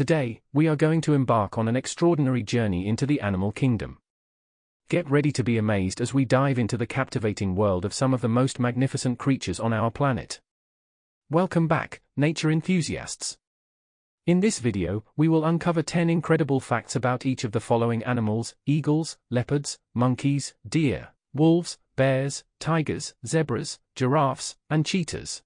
Today, we are going to embark on an extraordinary journey into the animal kingdom. Get ready to be amazed as we dive into the captivating world of some of the most magnificent creatures on our planet. Welcome back, nature enthusiasts. In this video, we will uncover 10 incredible facts about each of the following animals eagles, leopards, monkeys, deer, wolves, bears, tigers, zebras, giraffes, and cheetahs.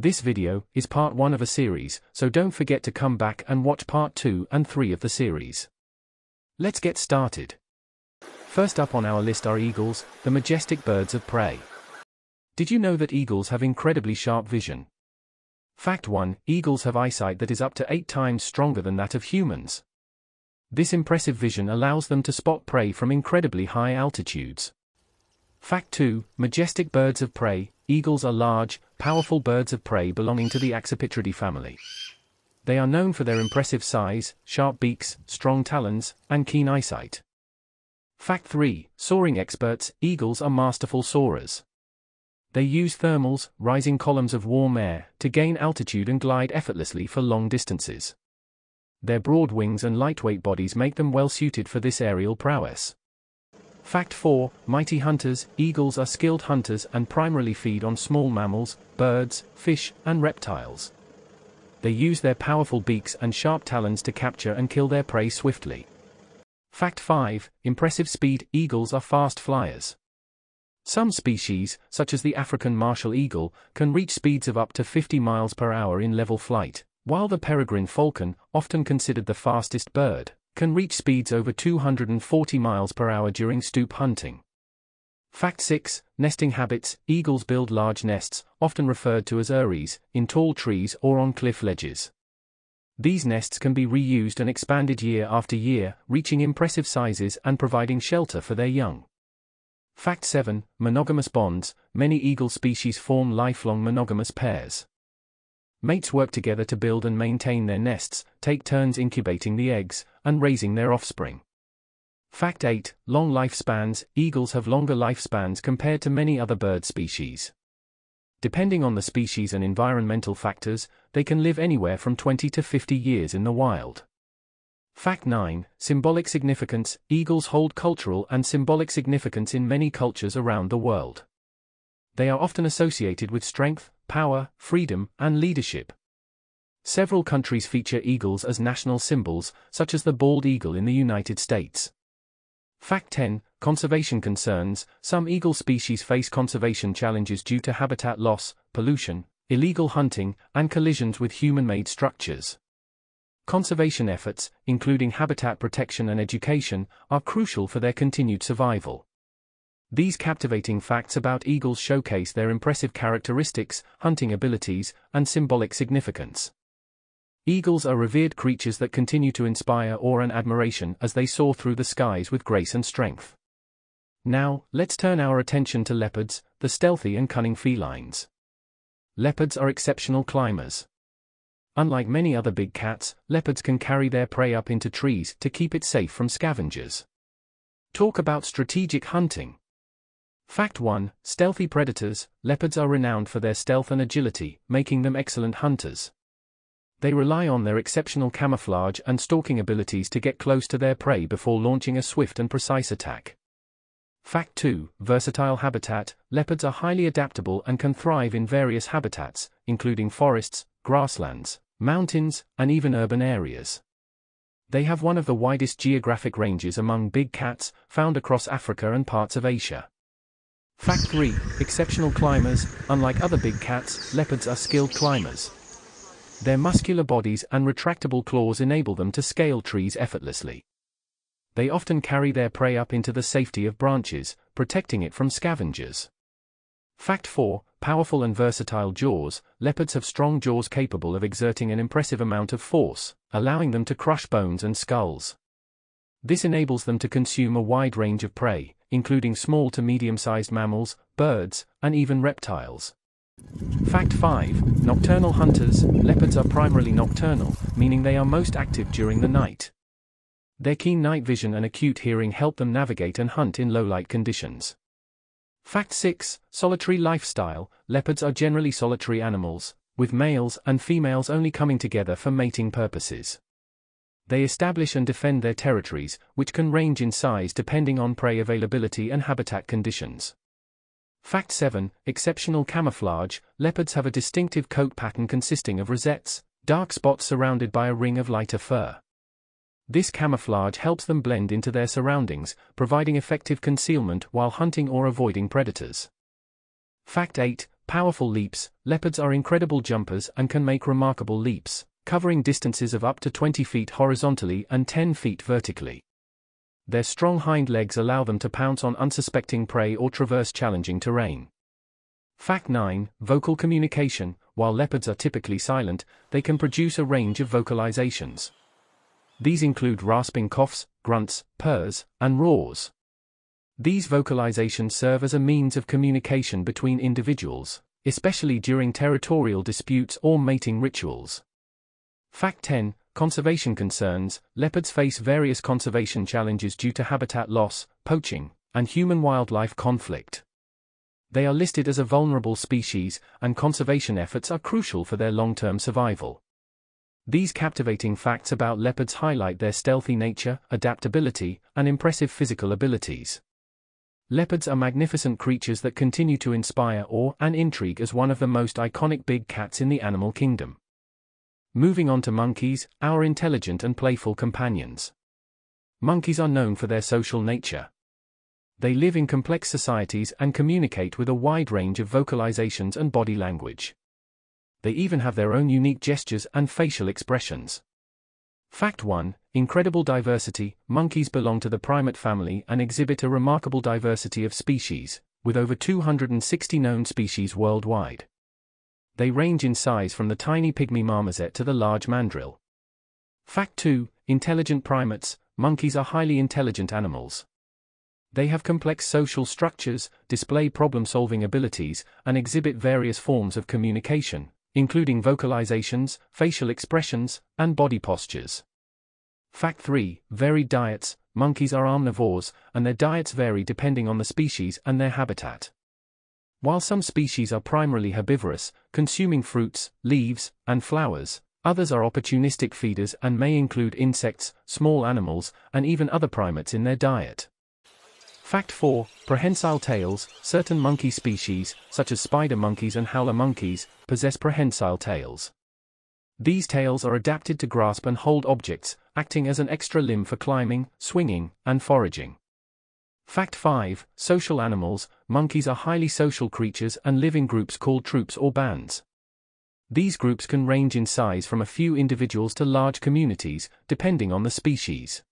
This video is part 1 of a series, so don't forget to come back and watch part 2 and 3 of the series. Let's get started. First up on our list are eagles, the majestic birds of prey. Did you know that eagles have incredibly sharp vision? Fact 1 Eagles have eyesight that is up to 8 times stronger than that of humans. This impressive vision allows them to spot prey from incredibly high altitudes. Fact 2 Majestic birds of prey Eagles are large, powerful birds of prey belonging to the Accipitridae family. They are known for their impressive size, sharp beaks, strong talons, and keen eyesight. Fact 3 Soaring experts Eagles are masterful soarers. They use thermals, rising columns of warm air, to gain altitude and glide effortlessly for long distances. Their broad wings and lightweight bodies make them well suited for this aerial prowess. Fact 4 Mighty hunters, eagles are skilled hunters and primarily feed on small mammals, birds, fish, and reptiles. They use their powerful beaks and sharp talons to capture and kill their prey swiftly. Fact 5 Impressive speed Eagles are fast flyers. Some species, such as the African martial eagle, can reach speeds of up to 50 miles per hour in level flight, while the peregrine falcon, often considered the fastest bird, can reach speeds over 240 miles per hour during stoop hunting. Fact 6 Nesting habits Eagles build large nests, often referred to as eyries, in tall trees or on cliff ledges. These nests can be reused and expanded year after year, reaching impressive sizes and providing shelter for their young. Fact 7 Monogamous bonds Many eagle species form lifelong monogamous pairs. Mates work together to build and maintain their nests, take turns incubating the eggs, and raising their offspring. Fact 8 Long lifespans Eagles have longer lifespans compared to many other bird species. Depending on the species and environmental factors, they can live anywhere from 20 to 50 years in the wild. Fact 9 Symbolic significance Eagles hold cultural and symbolic significance in many cultures around the world. They are often associated with strength, power, freedom, and leadership. Several countries feature eagles as national symbols, such as the bald eagle in the United States. Fact 10 Conservation concerns Some eagle species face conservation challenges due to habitat loss, pollution, illegal hunting, and collisions with human made structures. Conservation efforts, including habitat protection and education, are crucial for their continued survival. These captivating facts about eagles showcase their impressive characteristics, hunting abilities, and symbolic significance. Eagles are revered creatures that continue to inspire awe and admiration as they soar through the skies with grace and strength. Now, let's turn our attention to leopards, the stealthy and cunning felines. Leopards are exceptional climbers. Unlike many other big cats, leopards can carry their prey up into trees to keep it safe from scavengers. Talk about strategic hunting. Fact 1 Stealthy predators Leopards are renowned for their stealth and agility, making them excellent hunters. They rely on their exceptional camouflage and stalking abilities to get close to their prey before launching a swift and precise attack. Fact 2 Versatile habitat Leopards are highly adaptable and can thrive in various habitats, including forests, grasslands, mountains, and even urban areas. They have one of the widest geographic ranges among big cats, found across Africa and parts of Asia. Fact 3 Exceptional climbers, unlike other big cats, leopards are skilled climbers. Their muscular bodies and retractable claws enable them to scale trees effortlessly. They often carry their prey up into the safety of branches, protecting it from scavengers. Fact 4 Powerful and versatile jaws Leopards have strong jaws capable of exerting an impressive amount of force, allowing them to crush bones and skulls. This enables them to consume a wide range of prey, including small to medium-sized mammals, birds, and even reptiles. Fact 5 Nocturnal hunters Leopards are primarily nocturnal, meaning they are most active during the night. Their keen night vision and acute hearing help them navigate and hunt in low-light conditions. Fact 6 Solitary lifestyle Leopards are generally solitary animals, with males and females only coming together for mating purposes. They establish and defend their territories, which can range in size depending on prey availability and habitat conditions. Fact 7 Exceptional camouflage Leopards have a distinctive coat pattern consisting of rosettes, dark spots surrounded by a ring of lighter fur. This camouflage helps them blend into their surroundings, providing effective concealment while hunting or avoiding predators. Fact 8 Powerful leaps Leopards are incredible jumpers and can make remarkable leaps covering distances of up to 20 feet horizontally and 10 feet vertically. Their strong hind legs allow them to pounce on unsuspecting prey or traverse challenging terrain. Fact 9 Vocal communication While leopards are typically silent, they can produce a range of vocalizations. These include rasping coughs, grunts, purrs, and roars. These vocalizations serve as a means of communication between individuals, especially during territorial disputes or mating rituals. Fact 10 Conservation concerns Leopards face various conservation challenges due to habitat loss, poaching, and human wildlife conflict. They are listed as a vulnerable species, and conservation efforts are crucial for their long term survival. These captivating facts about leopards highlight their stealthy nature, adaptability, and impressive physical abilities. Leopards are magnificent creatures that continue to inspire awe and intrigue as one of the most iconic big cats in the animal kingdom. Moving on to monkeys, our intelligent and playful companions. Monkeys are known for their social nature. They live in complex societies and communicate with a wide range of vocalizations and body language. They even have their own unique gestures and facial expressions. Fact 1 Incredible diversity Monkeys belong to the primate family and exhibit a remarkable diversity of species, with over 260 known species worldwide. They range in size from the tiny pygmy marmoset to the large mandrill. Fact 2 Intelligent primates, monkeys are highly intelligent animals. They have complex social structures, display problem solving abilities, and exhibit various forms of communication, including vocalizations, facial expressions, and body postures. Fact 3 Varied diets Monkeys are omnivores, and their diets vary depending on the species and their habitat. While some species are primarily herbivorous, consuming fruits, leaves, and flowers, others are opportunistic feeders and may include insects, small animals, and even other primates in their diet. Fact 4 Prehensile tails Certain monkey species, such as spider monkeys and howler monkeys, possess prehensile tails. These tails are adapted to grasp and hold objects, acting as an extra limb for climbing, swinging, and foraging. Fact 5 Social animals Monkeys are highly social creatures and live in groups called troops or bands. These groups can range in size from a few individuals to large communities, depending on the species.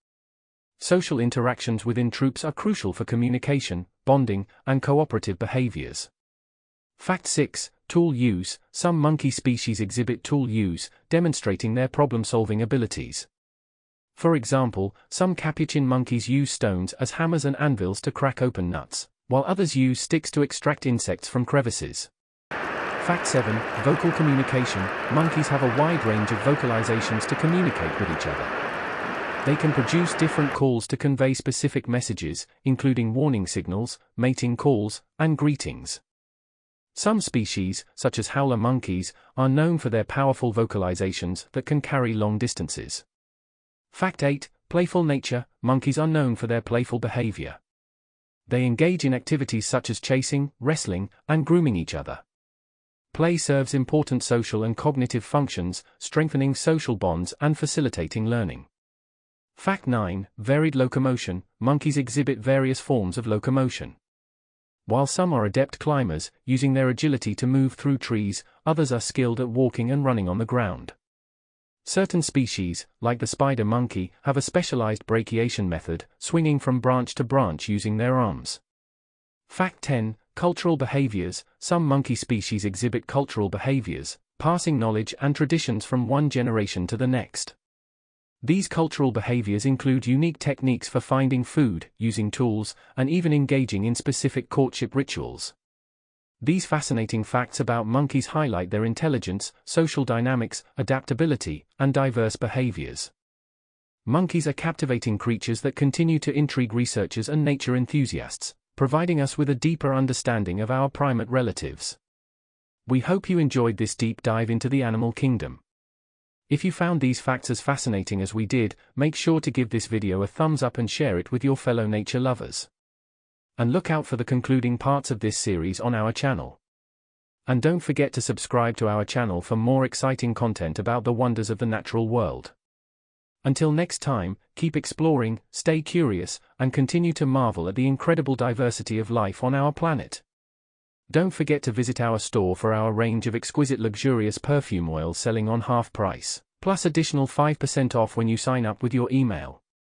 Social interactions within troops are crucial for communication, bonding, and cooperative behaviors. Fact 6 Tool use Some monkey species exhibit tool use, demonstrating their problem solving abilities. For example, some capuchin monkeys use stones as hammers and anvils to crack open nuts, while others use sticks to extract insects from crevices. Fact 7 Vocal communication Monkeys have a wide range of vocalizations to communicate with each other. They can produce different calls to convey specific messages, including warning signals, mating calls, and greetings. Some species, such as howler monkeys, are known for their powerful vocalizations that can carry long distances. Fact 8 Playful nature Monkeys are known for their playful behavior. They engage in activities such as chasing, wrestling, and grooming each other. Play serves important social and cognitive functions, strengthening social bonds and facilitating learning. Fact 9 Varied locomotion Monkeys exhibit various forms of locomotion. While some are adept climbers, using their agility to move through trees, others are skilled at walking and running on the ground. Certain species, like the spider monkey, have a specialized brachiation method, swinging from branch to branch using their arms. Fact 10 Cultural behaviors Some monkey species exhibit cultural behaviors, passing knowledge and traditions from one generation to the next. These cultural behaviors include unique techniques for finding food, using tools, and even engaging in specific courtship rituals. These fascinating facts about monkeys highlight their intelligence, social dynamics, adaptability, and diverse behaviors. Monkeys are captivating creatures that continue to intrigue researchers and nature enthusiasts, providing us with a deeper understanding of our primate relatives. We hope you enjoyed this deep dive into the animal kingdom. If you found these facts as fascinating as we did, make sure to give this video a thumbs up and share it with your fellow nature lovers. And look out for the concluding parts of this series on our channel. And don't forget to subscribe to our channel for more exciting content about the wonders of the natural world. Until next time, keep exploring, stay curious, and continue to marvel at the incredible diversity of life on our planet. Don't forget to visit our store for our range of exquisite luxurious perfume oils selling on half price, plus additional 5% off when you sign up with your email.